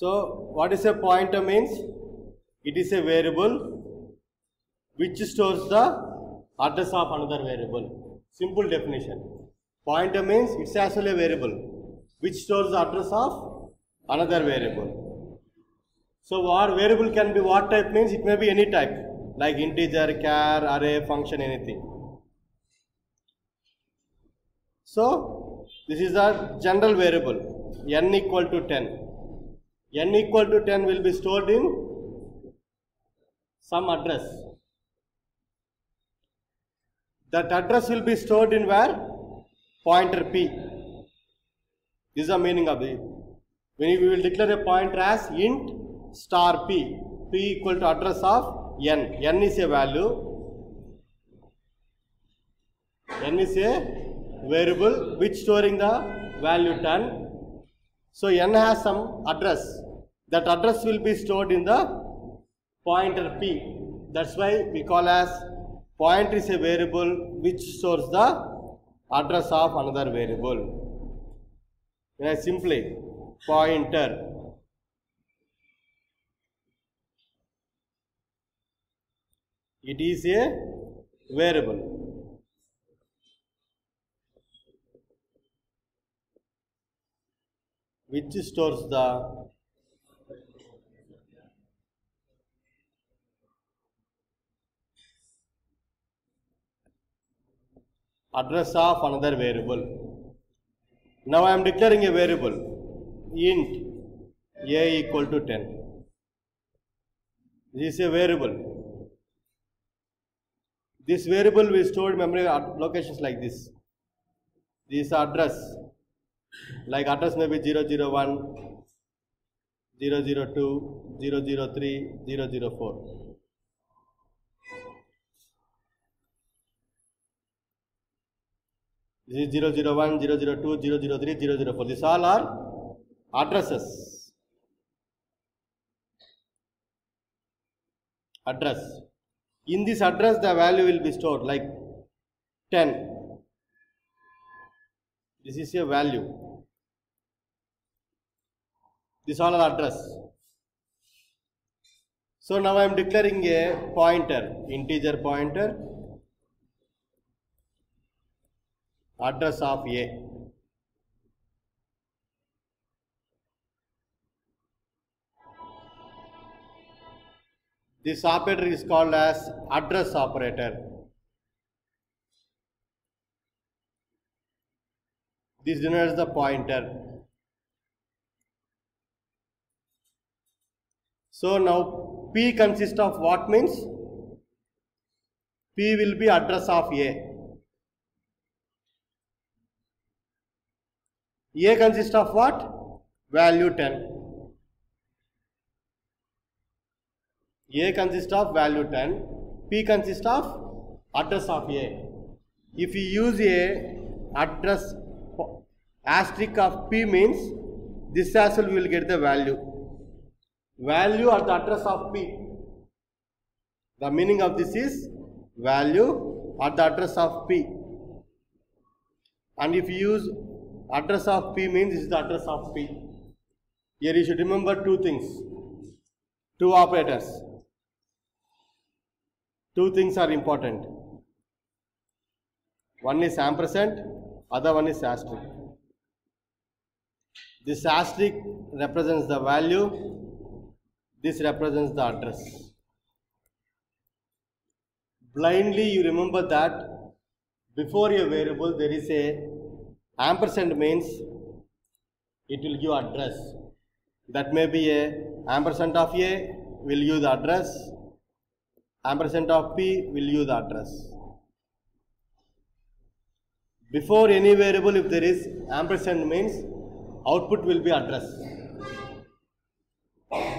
So, what is a pointer means? It is a variable which stores the address of another variable. Simple definition. Pointer means it's actually a variable which stores the address of another variable. So, our variable can be what type means it may be any type like integer, char, array, function, anything. So, this is a general variable n equal to 10. N equal to 10 will be stored in some address. That address will be stored in where? Pointer p. This is the meaning of it. When we will declare a pointer as int star p, p equal to address of n. n is a value. n is a variable which storing the value 10. So n has some address. That address will be stored in the pointer p. That's why we call as pointer is a variable which stores the address of another variable. Very simply, pointer. It is a variable. Which stores the address of another variable. Now I am declaring a variable int a equal to 10. This is a variable. This variable will store memory locations like this. This address like address may be 001, 002, 003, 004. This is 001, 002, 003, 004. These all are addresses. Address. In this address, the value will be stored like 10. This is a value. This all address. So now I am declaring a pointer, integer pointer, address of A. This operator is called as address operator. This denotes the pointer. So now P consists of what means? P will be address of A. A consists of what? Value 10. A consists of value 10. P consists of address of A. If you use a address asterisk of P means this as well we will get the value. Value at the address of P. The meaning of this is value at the address of P. And if you use address of P means this is the address of P. Here you should remember two things, two operators. Two things are important. One is ampersand, other one is asterisk. This asterisk represents the value, this represents the address. Blindly you remember that before a variable there is a ampersand means it will give address. That may be a ampersand of A will use the address, ampersand of P will use the address. Before any variable if there is ampersand means output will be address.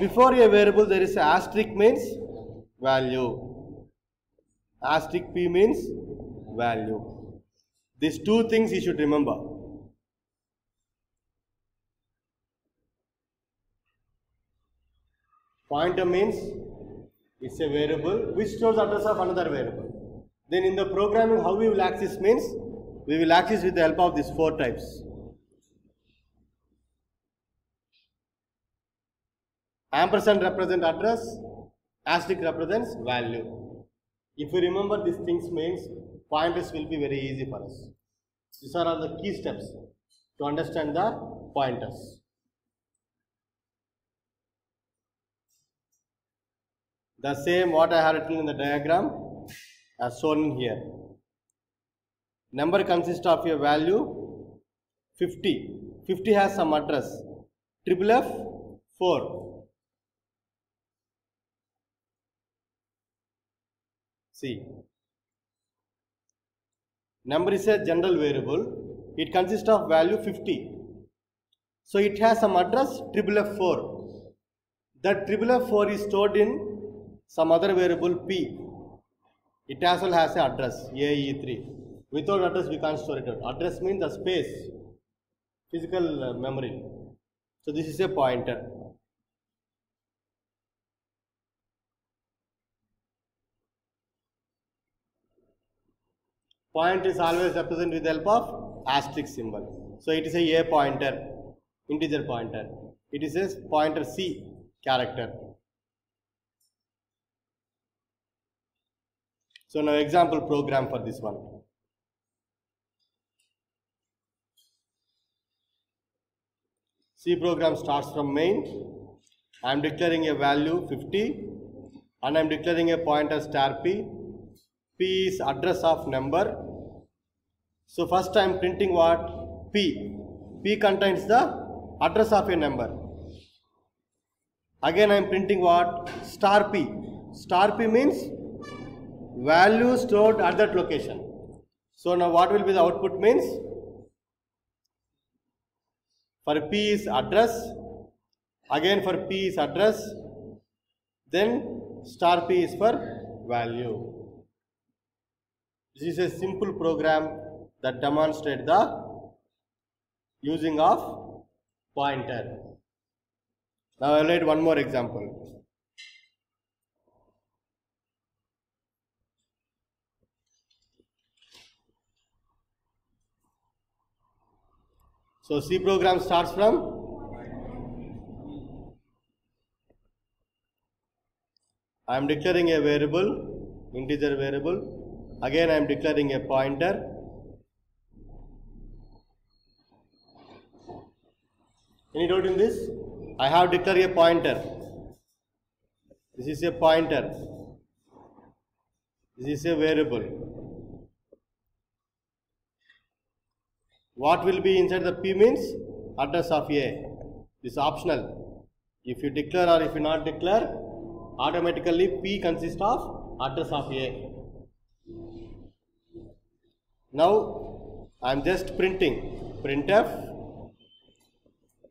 Before a variable there is a asterisk means value. Asterisk P means value. These two things you should remember. Pointer means it's a variable which stores address of another variable. Then in the programming how we will access means we will access with the help of these four types. Ampersand represent address, asterisk represents value. If you remember these things means pointers will be very easy for us. These are all the key steps to understand the pointers. The same what I have written in the diagram as shown here. Number consists of a value 50. 50 has some address. Triple F 4. See. Number is a general variable. It consists of value 50. So it has some address triple F4. That triple F4 is stored in some other variable p. It as well has an address AE3. Without address we can't store it. Address means the space, physical uh, memory. So this is a pointer. Point is always represented with the help of asterisk symbol. So it is a A pointer, integer pointer. It is a pointer C character. So now example program for this one. C program starts from main. I am declaring a value 50 and I am declaring a pointer star p. P is address of number. So first I am printing what? P. P contains the address of a number. Again I am printing what? Star P. Star P means value stored at that location. So now what will be the output means? For P is address, again for P is address, then star P is for value. This is a simple program that demonstrates the using of pointer. Now I will write one more example. So C program starts from I am declaring a variable, integer variable. Again I am declaring a pointer. Any doubt in this? I have declared a pointer. This is a pointer. This is a variable. What will be inside the P means address of A. This is optional. If you declare or if you not declare, automatically P consists of address of A. Now I am just printing printf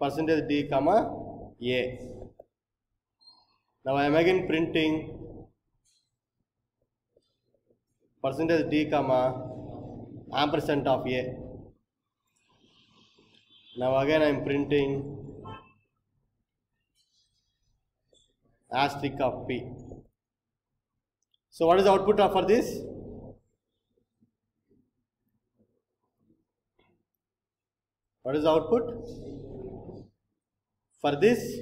percentage d comma a. Now I am again printing percentage d comma ampersand of a. Now again I am printing asterisk of p. So what is the output for this? What is the output? For this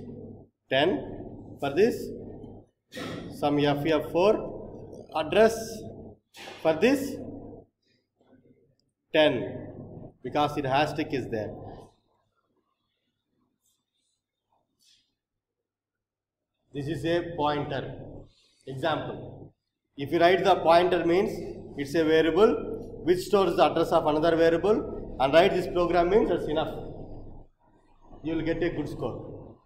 10, for this some FF4 address, for this 10 because it hashtag is there. This is a pointer. Example. If you write the pointer means it's a variable which stores the address of another variable and write this program means that's enough. You will get a good score.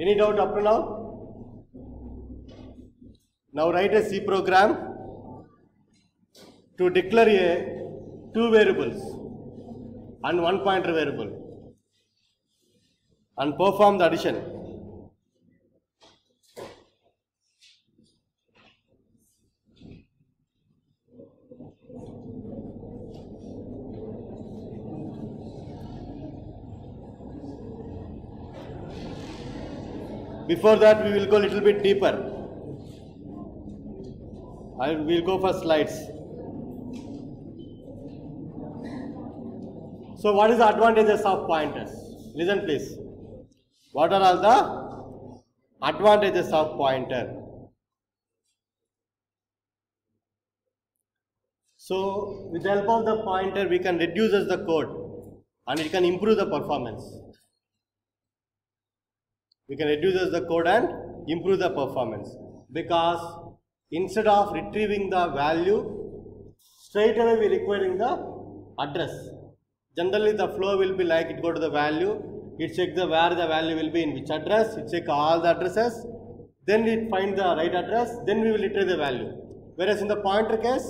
Any doubt up to now? Now write a C program to declare a two variables and one pointer variable and perform the addition. Before that, we will go a little bit deeper. I will go for slides. So, what is the advantages of pointers? Listen, please. What are all the advantages of pointer? So, with the help of the pointer, we can reduce the code and it can improve the performance. We can reduce the code and improve the performance because instead of retrieving the value, straight away we requiring the address. Generally, the flow will be like it go to the value, it check the where the value will be in which address, it check all the addresses, then it find the right address, then we will retrieve the value. Whereas in the pointer case,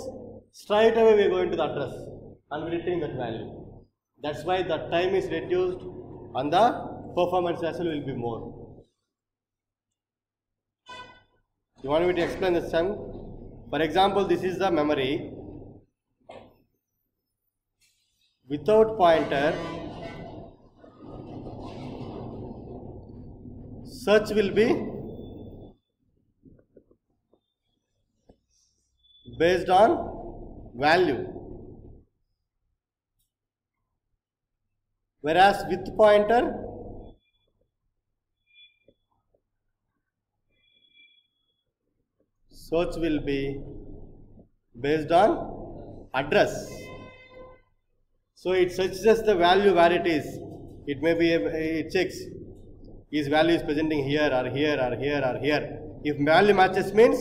straight away we are going to the address and we retrieve that value. That's why the time is reduced and the performance as well will be more. You want me to explain this sum? For example, this is the memory. Without pointer, search will be based on value. Whereas with pointer, search will be based on address. So it searches the value where it is. It may be, it checks is value is presenting here or here or here or here. If value matches means,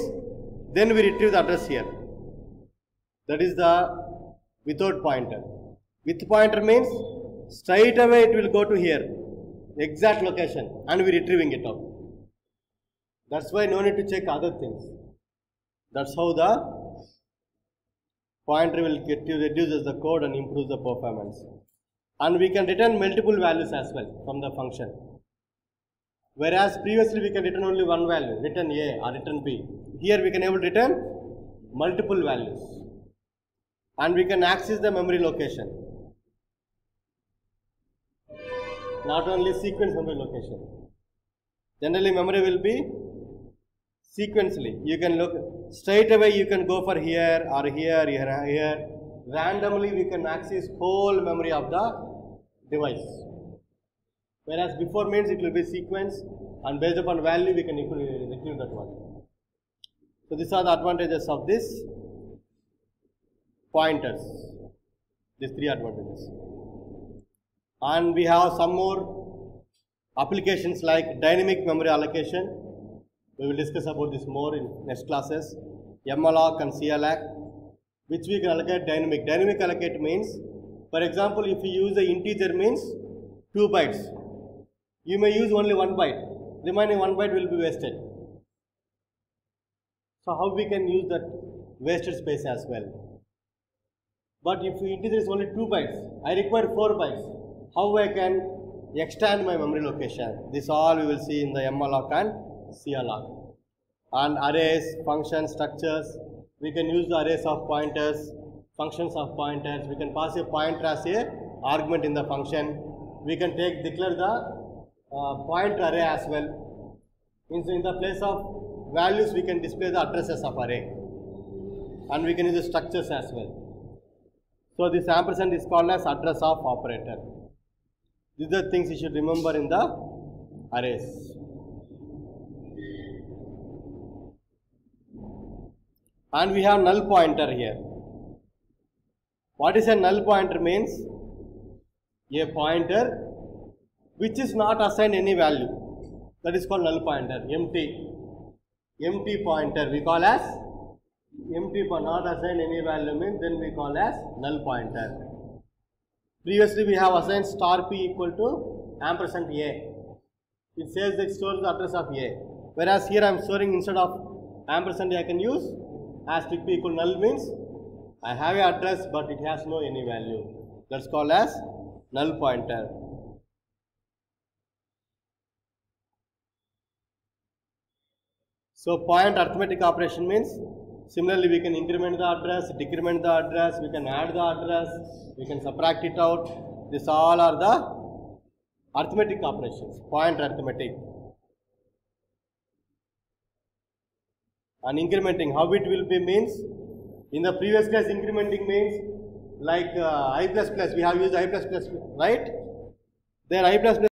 then we retrieve the address here. That is the without pointer. With pointer means straight away it will go to here, exact location and we retrieving it out. That's why no need to check other things. That's how the pointer will get to reduces the code and improves the performance. And we can return multiple values as well from the function. Whereas previously we can return only one value, return A or return B. Here we can able to return multiple values. And we can access the memory location. Not only sequence memory location. Generally memory will be sequentially. You can look straight away you can go for here or here, here, here. Randomly we can access whole memory of the device. Whereas before means it will be sequence and based upon value we can retrieve that one. So these are the advantages of this pointers. These three advantages. And we have some more applications like dynamic memory allocation. We will discuss about this more in next classes. malloc and CAlloc, which we can allocate dynamic. Dynamic allocate means, for example, if you use the integer means 2 bytes, you may use only 1 byte, remaining 1 byte will be wasted. So how we can use that wasted space as well. But if integer is only 2 bytes, I require 4 bytes, how I can extend my memory location? This all we will see in the malloc and CAlloc. And arrays, functions, structures, we can use the arrays of pointers, functions of pointers, we can pass a pointer as a argument in the function, we can take declare the uh, point array as well. Means in the place of values we can display the addresses of array and we can use the structures as well. So this ampersand is called as address of operator. These are things you should remember in the arrays. And we have null pointer here. What is a null pointer means? A pointer which is not assigned any value. That is called null pointer, empty. Empty pointer we call as empty not assigned any value means then we call as null pointer. Previously we have assigned star p equal to ampersand a. It says that it stores the address of a. Whereas here I am storing instead of ampersand I can use asterisk p equal null means I have a address but it has no any value. That's called as null pointer. So point arithmetic operation means similarly we can increment the address, decrement the address, we can add the address, we can subtract it out. This all are the arithmetic operations, point arithmetic. And incrementing, how it will be means, in the previous class incrementing means like uh, i plus plus, we have used i plus plus, right? There i plus plus